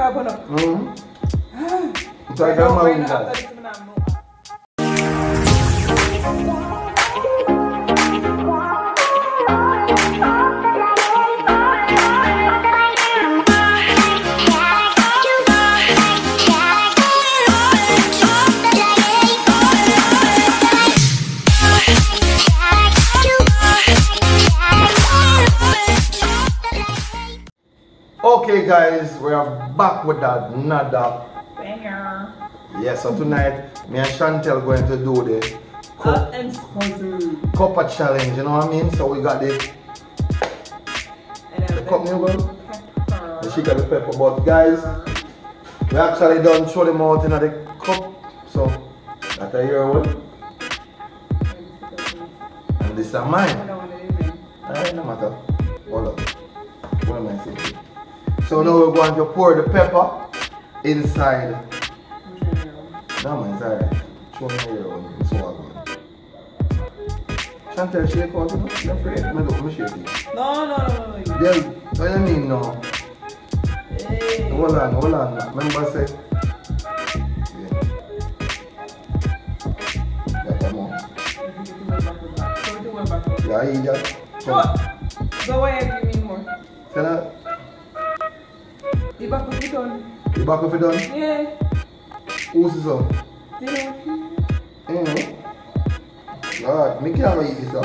car burn up. Mm-hmm. So I guys, we are back with another Banger. Yeah, so tonight me and Chantel going to do the cup, and cuppa challenge, you know what I mean? So we got the, And the cup new pepper. and she got the pepper. But guys, we actually done throw them out in the cup. So that a your one. And this is mine. Alright, no matter. Hold up. What am I saying? So now we're going to pour the pepper inside. No man, it's alright. Show me your. It's all good. Chantel, shake out, you know? You're afraid? Do, me shake it. No, no, no, no, no. Yeah, what you mean now? Hey. Hold on, hold on. Remember say. Yeah. Yeah, come on. Yeah, eat. Oh, come. Go ahead, give me more. Her, The back of the done. you back off it done? Yeah. Who's this up? Know. Mm-hmm. Lord, me can't eat this up.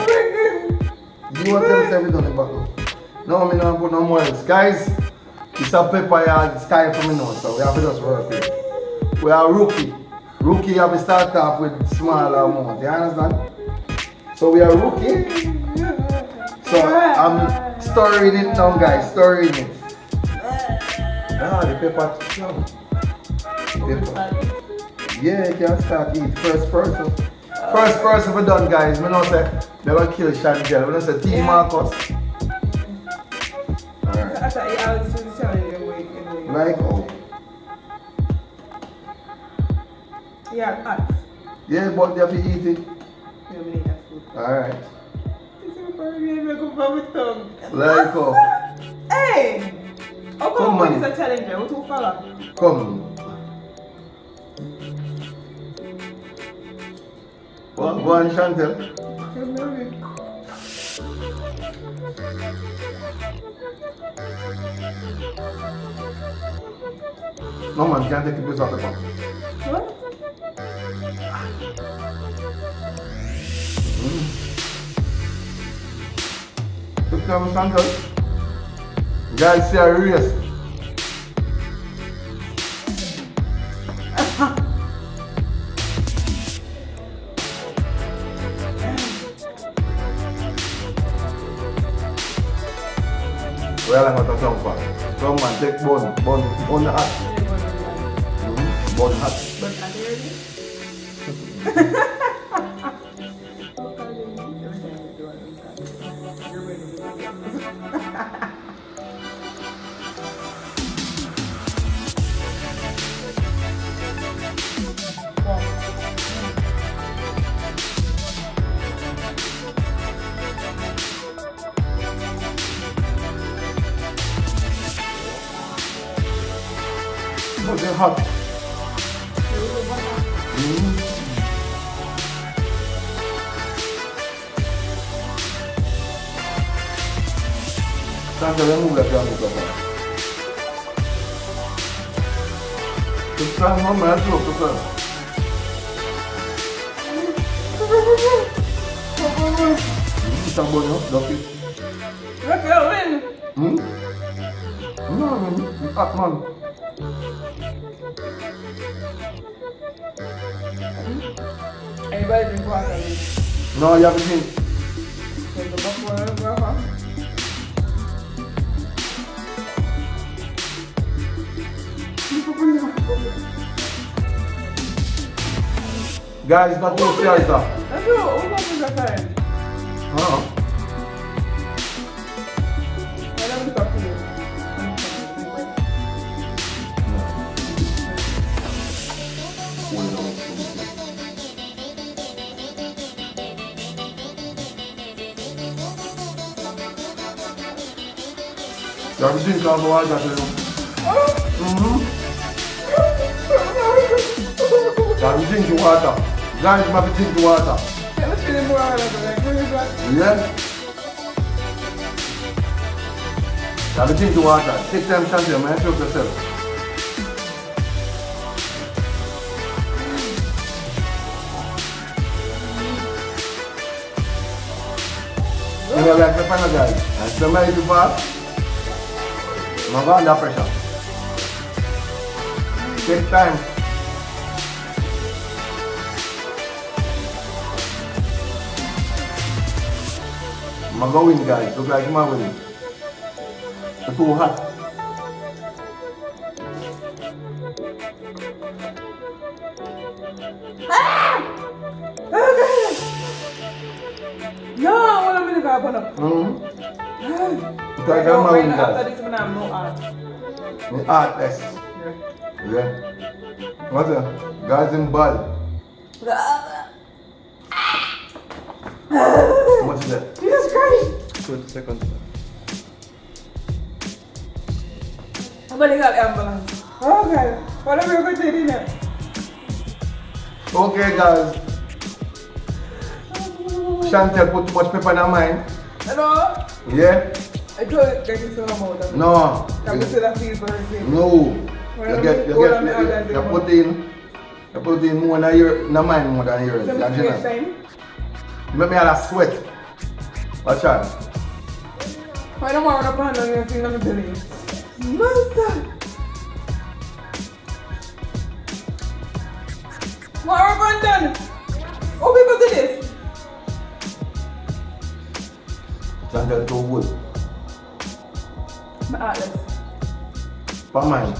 You want to tell me done it back up? No, me not put no more else. Guys, it's a pepper yard. It's time for me now, so we have to just work it. We are rookie. Rookie have to start off with smaller amount. You understand? So we are rookie. So I'm storing it now, guys. storing it. Ah, the strong. Pepper. Yeah, you can start eat first person. First person we done, guys. We know say they're gonna kill Chantel. We know say T Yeah. Marcus. Alright. I thought I was just telling you wait, wait. Like oh. Yeah, hot. Yeah, but you have to eat it. You know, me need that food. Alright. This is for me, make up my tongue. Like oh. Hey! How Come come on. when it's a challenge? What to follow? Come. Go, go on, Chantel. No man, can't take the piece off the pot. What? Look come Chantel. Guys, a race. Well, I'm going to talk about. Come on, take bone, bone, bone hot. Mm, bone hot. But are they ready? Oh, they're hot. Mm. Chantel, remove that young microphone. Good time, mama, that's look, good time. Mm, Isan bon yo, doke. Doke yo win. Hmm? Nan men, mi ak man. Anybody drink water? No, you have a drink. Take a buff water, bro. Guys, not too serious, sir. Let's do it. Who opens that challenge? Uh-huh. Yeah, let me talk to you. You have to drink all the water, you know. Guys, have to drink the water. Back. Yeah? To drink the water. Take time, Chantel, man. Help yourself. You know, like the final guys. And somebody do fast. I'm under pressure. Take time. Win, guys. Look like I'm winning. It's too hot. No, I want to make a bun up. Mm-hmm. It's It's like I'm winning, After guys. this one, I'm no art. Me heartless. Yeah. Yeah. What's that? Guys in ball. Ah. What's that? Jesus Christ! 20 seconds. I'm gonna call ambulance. Oh God, what are we going to do now? Okay, guys. Chantel put too much pepper in her mind. Hello? Yeah? I told you get this one out of No. Can we say that feel for her? No. You get, you hold get, on, you, hold on, you, you hold on. put in, you put in more in your, in your mind more than yours. So, You understand? time. Make me all a sweat. Watch out. Why don't want to pan on your finger, I'm telling you. Master! What have I done? Oh, people do this? Chantel too good. My atlas. For mine.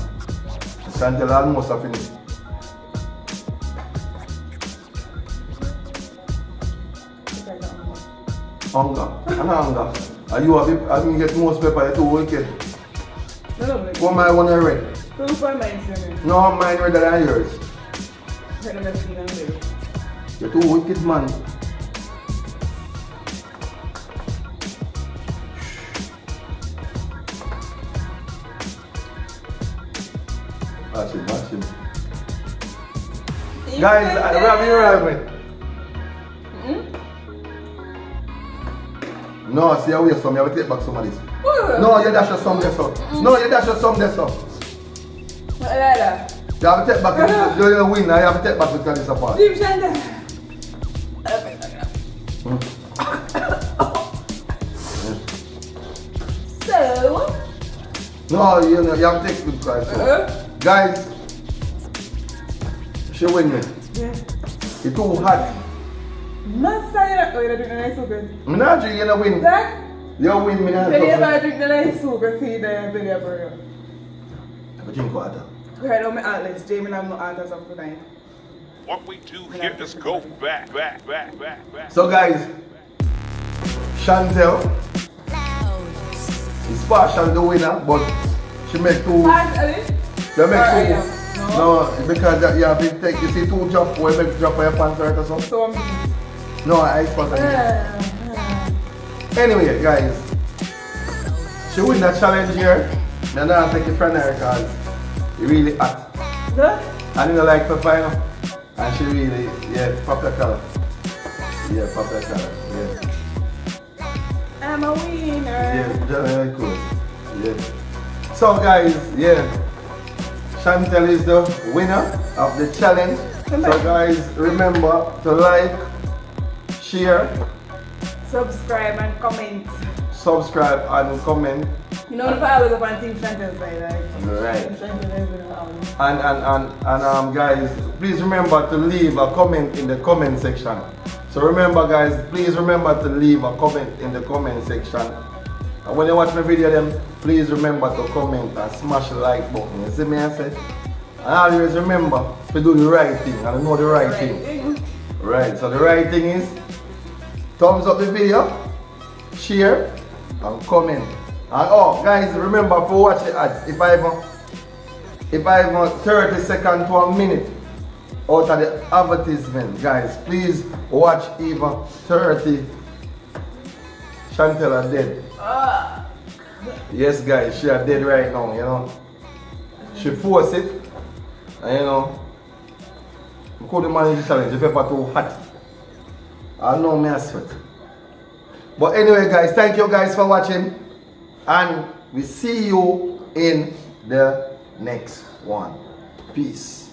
Chantel almost a finish. Hunger. And hunger. And you have it, and you get most pepper, you're too wicked. No, no, no. What my one is red? Two for mine. No, mine redder than yours. Heard of seen. You're too wicked, man. Watch him, watch him. Guys, uh, rub No, see, I waste some. You have to take back some of this. No, you dash some there, so. No, you dash some there, so. What like that? You have to take back you're going to win now. You have to take back because it's apart. Leave Shanda. So, No, you know, you have to take good price. So. uh, Guys, she win me. yeah. It's too hot. You're not, oh, you're the nice soup. I'm not drinking a win. Zach, You win me now. tell you about drinking the nice soup and feed the belly of burger. I drink water. Right now, my atlas, Jamie, I'm not atlas of tonight. What we do here is go back, back, back, back, back. So guys, Chantel is partial the winner, but she make two. Pass, Alice. You make Or I two. am. No, because that- you have to take, you see two drop, where make drop on your pants right or something? So, I'm No, I spot it. uh, Anyway, guys, she win that challenge here. Now I'm take it from her because it really hot. And you know like you know? And she really, yeah, pop that color. Yeah, pop that color. Yeah. I'm a winner. Yeah, very cool. Yeah. So guys, yeah. Chantel is the winner of the challenge. So guys, remember to like, share, Subscribe and comment. subscribe and comment. You know, if I always up on Team Chantel's side, like, Right. Team Chantel is in the house. And and, and, and um guys, please remember to leave a comment in the comment section. So remember guys, please remember to leave a comment in the comment section. And when you watch my video then, please remember to comment and smash the like button. You see me I say? And always remember to do the right thing and know the right thing. Right, so the right thing is thumbs up the video, share, and comment. And oh guys, remember for watch the ads. If I even if I have 30 seconds to a minute out of the advertisement, guys, please watch even 30. Chantel are dead. Ah, Yes, guys, she are dead right now, you know. She she force it. And you know, I couldn't manage the challenge. The pepper too hot. I know me I sweat. But anyway guys, thank you guys for watching. And we see you in the next one. Peace.